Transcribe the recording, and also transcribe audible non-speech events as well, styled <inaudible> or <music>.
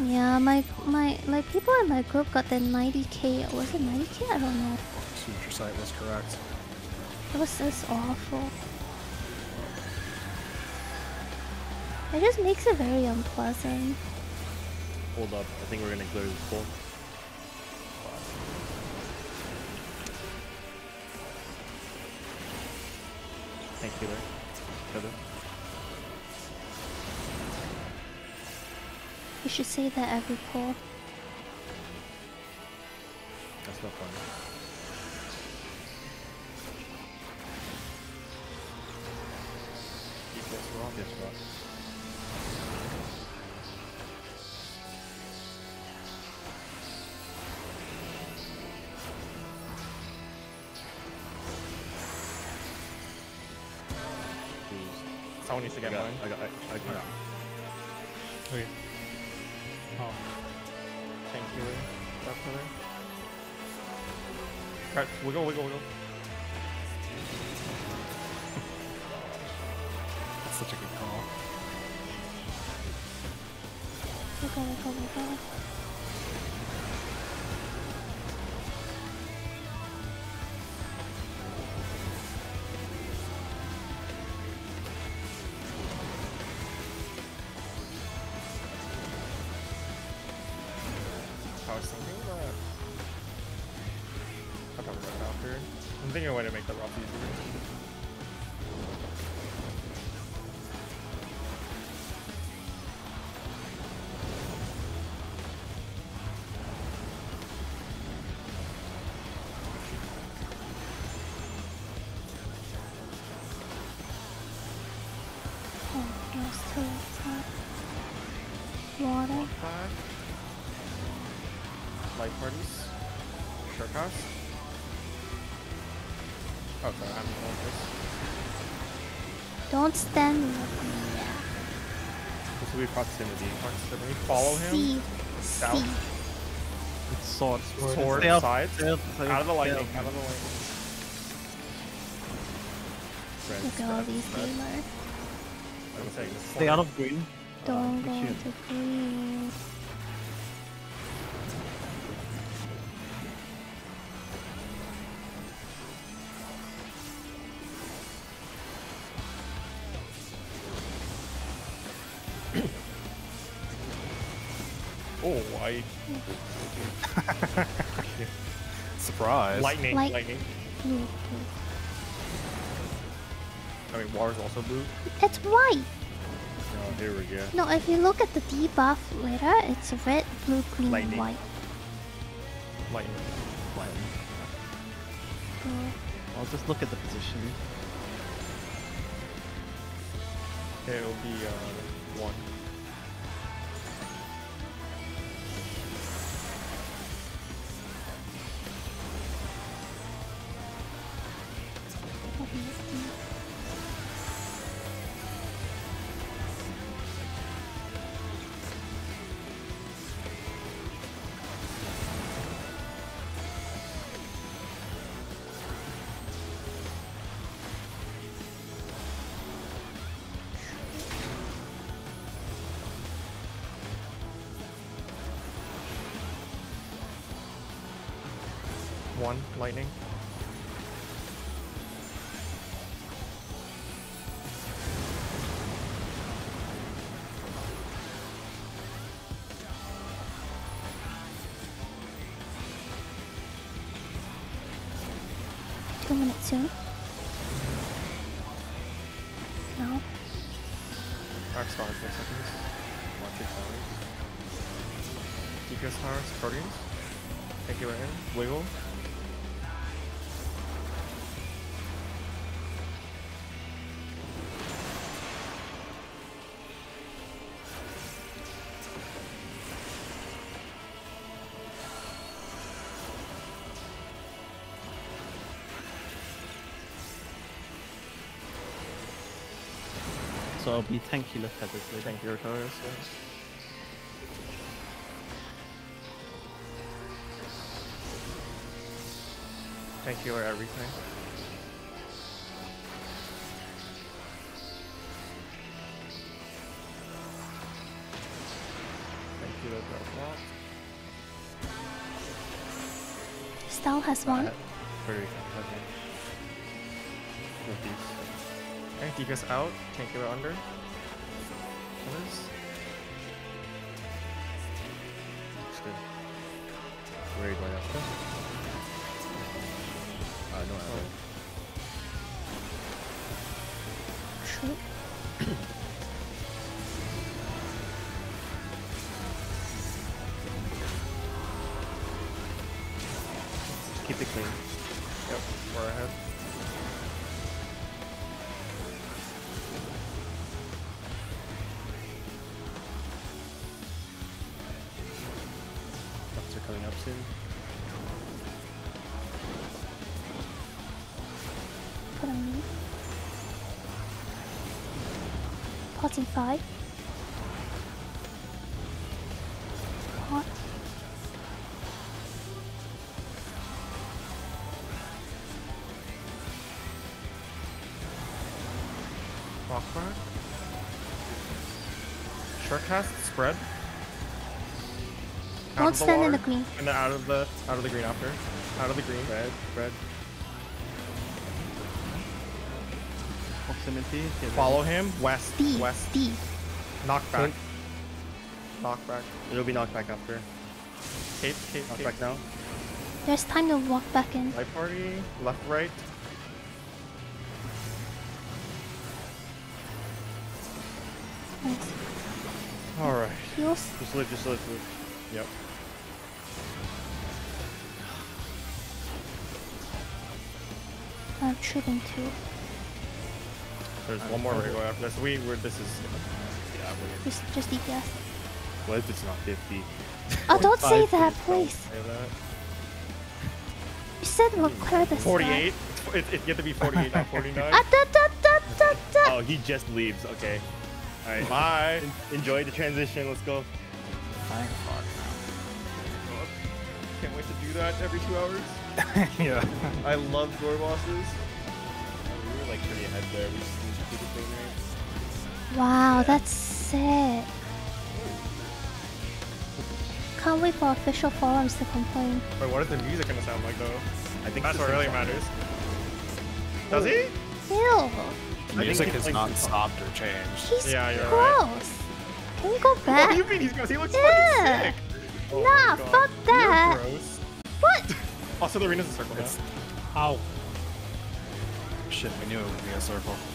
Yeah, my my like people in my group got the 90k. Was it 90k? I don't know. Signature site was correct. It was just awful. It just makes it very unpleasant. Hold up. I think we're gonna clear this pool. Thank you, there. Heather. You should say that every poll. That's not fun. Equals wrong. Yes, wrong. Someone needs to get I got, mine. I got, I, I got. Okay. Oh. Thank you, definitely. Alright, wiggle, wiggle, wiggle. That's such a good call. Wiggle, wiggle, wiggle. Uh, I was thinking that. I'll about it after. I'm thinking of a way to make the rough easier. Oh, there's two outside. Water. Flag. Light parties. Short house. Oh, sorry, I'm going this. Don't stand with me. This will be proximity. Proximity. Follow him. See. South. See. It's sword. Sword Stay out- sides. stay out- Out of the stay lightning. out. Out of the lightning. Friends. Look at all these gamers. I'm saying this Stay out of green. Don't Uh, go shoot. into green. Oh, I <laughs> Surprise. lightning, Light- lightning. Blue, blue. I mean, water's also blue. It's white. Oh, here we go. No, if you look at the debuff later, it's a red, blue, green, Lightning. white. Lightning. Blue. I'll just look at the position. Okay, it'll be uh one. One lightning. Two minutes soon. No. Seconds. Watch your towers. DPS towers, Guardians. Thank you, Ryan. Wiggle. So I'll be tanky left at this later. Thank you, towers. Thank you for everything. Thank Do the drop block. Style has one. Puerto Rico. Okay. Okay, defense out. Tank killer under. Others. Looks good. Where are you going after? Uh, no, Oh. True. <coughs> Keep it clean. Yep, we're ahead. Soon. Put on me. Potting five. Pot. Rock back. Short spread. Out Don't of the stand in the green. And out of the out of the green after. Out of the green. Red, red. Proximity. Follow him. West. D. West. D. Knock back. Clint. Knock back. It'll be knocked back after. Cape, cape, Knocked cape. back now. There's time to walk back in. Light party. Left, right. Nice. Alright. Heals. Just live, just live. live. Yep. I'm shooting two. There's one more regular after this. We, we're, this is. Yeah, we're. Just, just DPS. What if it's not 50? Oh, don't say that, please, please. Say that. You said we'll clear this. 48. It, it, you have to be 48, not 49. Ah, da, da, da, da, da. Oh, he just leaves. Okay. Alright. Bye. <laughs> Enjoy the transition. Let's go. Thank fuck Can't wait to do that every two hours. <laughs> yeah. I love door bosses. We were like pretty ahead there. We just need to keep it clean, right? Wow, that's sick. Can't wait for official forums to complain. Wait, what is the music gonna sound like though? I think That's what really song. matters. Does he? Ew, The music it's has like- not stopped or changed. he's Yeah, you're right. gross. Can you go back? What do you mean he's gross? He looks Yeah. fucking sick. Oh Nah, fuck that. What? Oh, also, the arena's a circle now. Ow. Shit, we knew it would be a circle.